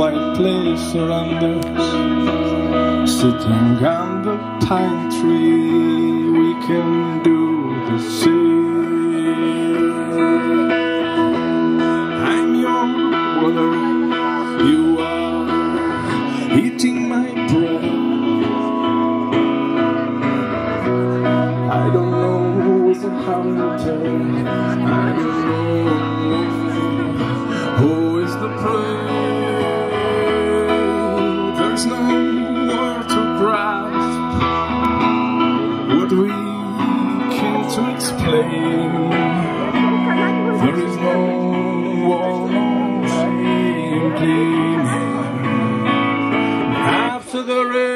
quiet place around us. Sitting under pine tree, we can do the same. I'm your water, you are eating my breath. I don't know a hunter. I don't know who is the prey. To explain. There is no shame cleaning after the rain.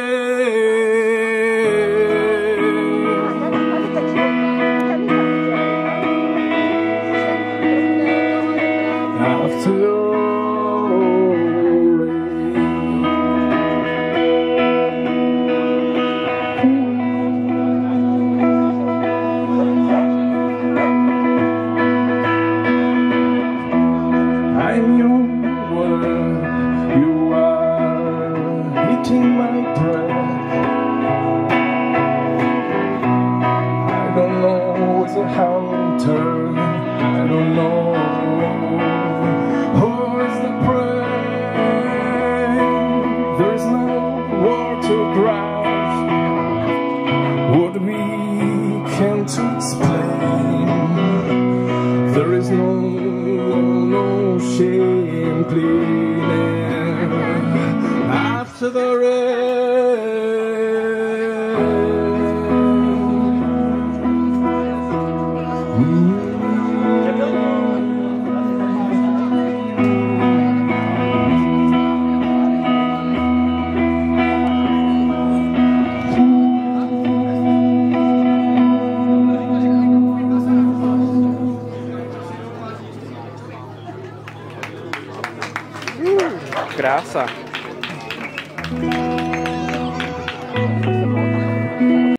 After the what's a hunter, I don't know who is the prey. No word to grasp what we came to explain. There is no, no shame cleaning Graça.